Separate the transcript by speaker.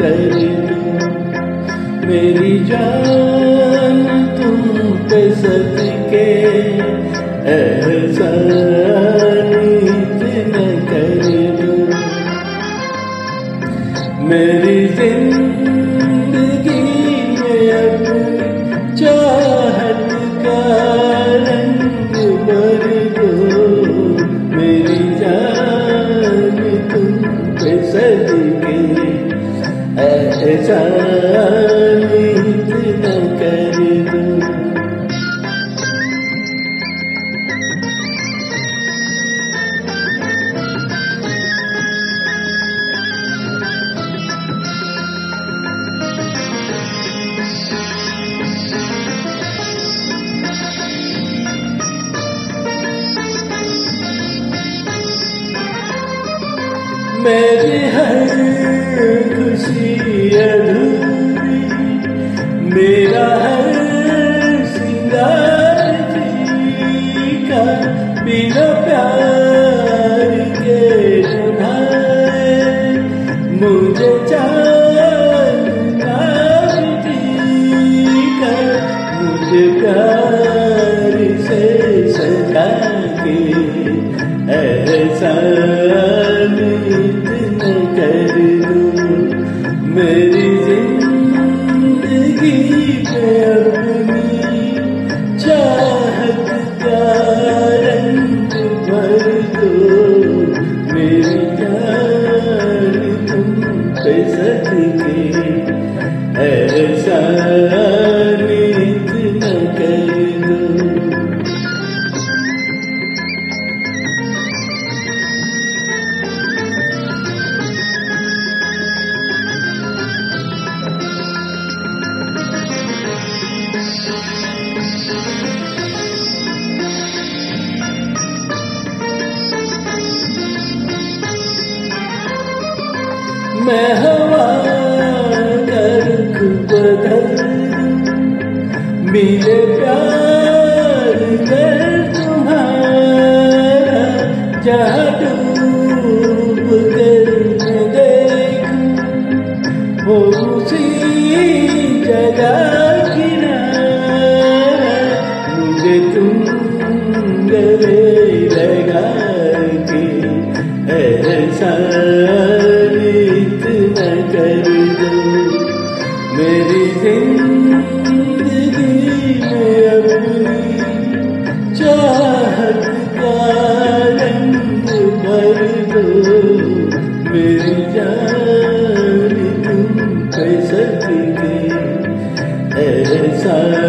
Speaker 1: करे मेरी जान तुम पे सद के ऐसा चलित मेरी हर खुशी अधूरी मेरा हर सिंगार का बिना प्यार के मुझे चाह हवा का रुख बदल। मिले प्यार तुम्हारा जहाँ मेरी जिंदगी में अब चाहत का रंग भर दो मेरी जान तुम कैसे ऐसा